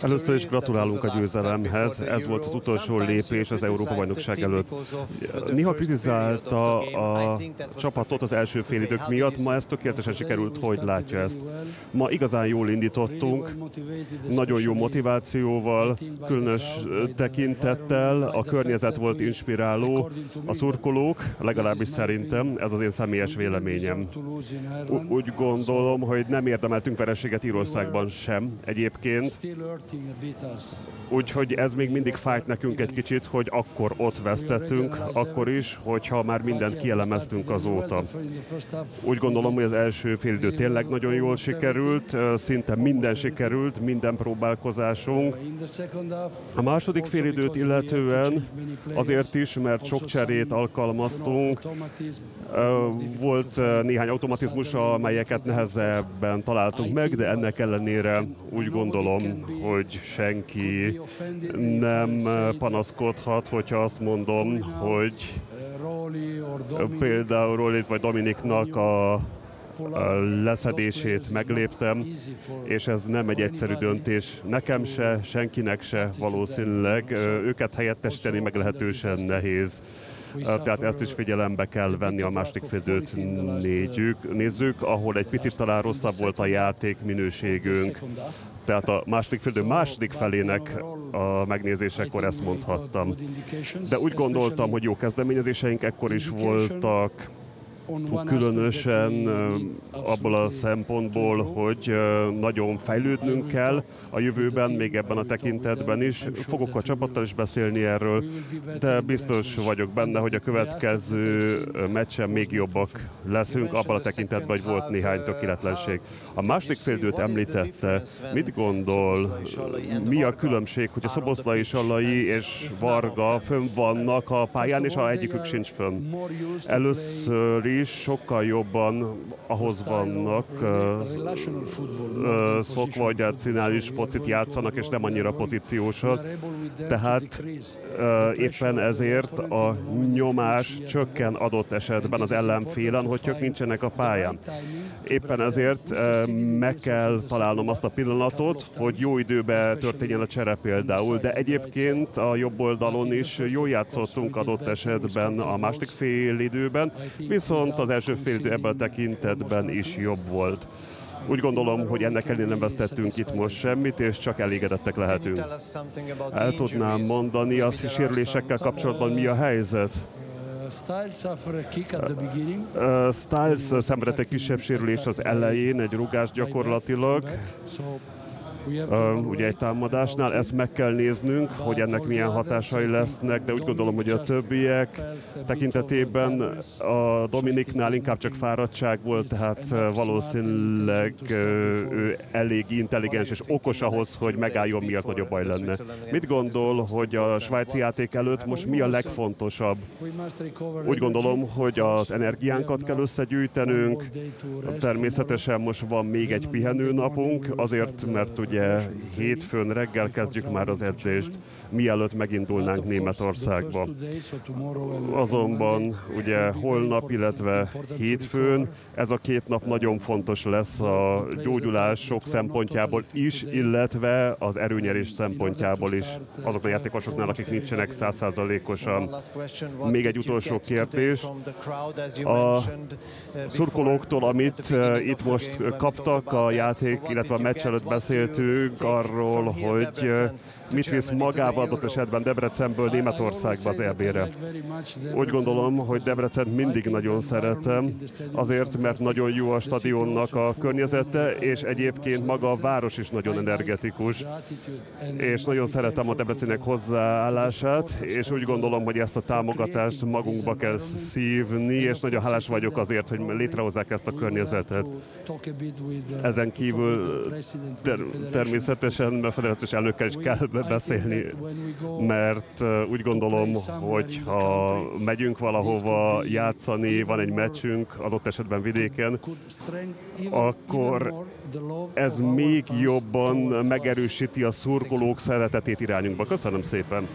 Először is gratulálunk a győzelemhez. Ez volt az utolsó lépés az Európa-bajnokság előtt. Néha kritizálta a csapatot az első félidők miatt, ma ez tökéletesen sikerült, hogy látja ezt. Ma igazán jól indítottunk, nagyon jó motivációval, különös tekintettel, a környezet volt inspiráló, a szurkolók, legalábbis szerintem, ez az én személyes véleményem. Úgy gondolom, hogy nem érdemeltünk vereséget Írországban sem egyébként, úgyhogy ez még mindig fájt nekünk egy kicsit, hogy akkor ott vesztettünk, akkor is, hogyha már mindent kielemeztünk azóta. Úgy gondolom, hogy az első félidő tényleg nagyon jól sikerült, szinte minden sikerült, minden próbálkozásunk. A második félidőt illetően azért is, mert sok cserét alkalmaztunk, volt néhány automatizmus, amelyeket nehezebben találtunk meg, de ennek ellenére úgy gondolom, hogy senki nem panaszkodhat, hogyha azt mondom, hogy például Rolit vagy Dominiknak a leszedését megléptem, és ez nem egy egyszerű döntés. Nekem se, senkinek se valószínűleg. Őket helyettesíteni meglehetősen nehéz. Tehát ezt is figyelembe kell venni a második félidőt négyük, nézzük, ahol egy picit talán rosszabb volt a játék minőségünk. Tehát a második félidő második felének a megnézésekor ezt mondhattam. De úgy gondoltam, hogy jó kezdeményezéseink ekkor is voltak, különösen abból a szempontból, hogy nagyon fejlődnünk kell a jövőben, még ebben a tekintetben is. Fogok a csapattal is beszélni erről, de biztos vagyok benne, hogy a következő meccsen még jobbak leszünk, abban a tekintetben, hogy volt néhány tökéletlenség. A második félidőt említette, mit gondol, mi a különbség, hogy a Szoboszlai Salai és Varga fönn vannak a pályán, és a egyikük sincs fönn. Először is sokkal jobban ahhoz vannak szokva, hogy a színális focit játszanak, és nem annyira pozíciósat. Tehát éppen ezért a nyomás csökken adott esetben az ellenfélen, hogy ők nincsenek a pályán. Éppen ezért meg kell találnom azt a pillanatot, hogy jó időben történjen a csere például, de egyébként a jobb oldalon is jól játszottunk adott esetben a második fél időben, viszont az első fél idő ebben a tekintetben is jobb volt. Úgy gondolom, hogy ennek ellenére nem vesztettünk itt most semmit, és csak elégedettek lehetünk. El tudnám mondani a sérülésekkel kapcsolatban mi a helyzet? Styles szenvedett egy kisebb sérülés az elején, egy rugás gyakorlatilag ugye egy támadásnál. Ezt meg kell néznünk, hogy ennek milyen hatásai lesznek, de úgy gondolom, hogy a többiek tekintetében a Dominiknál inkább csak fáradtság volt, tehát valószínűleg ő elég intelligens és okos ahhoz, hogy megálljon, miatt nagyobb baj lenne. Mit gondol, hogy a svájci játék előtt most mi a legfontosabb? Úgy gondolom, hogy az energiánkat kell összegyűjtenünk, természetesen most van még egy pihenőnapunk, azért, mert ugye ugye hétfőn reggel kezdjük már az edzést, mielőtt megindulnánk Németországba. Azonban ugye holnap, illetve hétfőn ez a két nap nagyon fontos lesz a gyógyulások szempontjából is, illetve az erőnyerés szempontjából is azok a játékosoknál, akik nincsenek százszázalékosan. Még egy utolsó kérdés. A szurkolóktól, amit eh, itt most kaptak a játék, illetve a meccs előtt beszéltünk, beszélünk arról, hogy mit visz magával adott esetben Debrecenből Németországba az EB-re. Úgy gondolom, hogy Debrecen mindig nagyon szeretem, azért, mert nagyon jó a stadionnak a környezete, és egyébként maga a város is nagyon energetikus, és nagyon szeretem a Debrecenek hozzáállását, és úgy gondolom, hogy ezt a támogatást magunkba kell szívni, és nagyon hálás vagyok azért, hogy létrehozzák ezt a környezetet. Ezen kívül természetesen a federatív elnökkel is kell beszélni, mert úgy gondolom, hogy ha megyünk valahova játszani, van egy meccsünk, adott esetben vidéken, akkor ez még jobban megerősíti a szurkolók szeretetét irányunkba. Köszönöm szépen!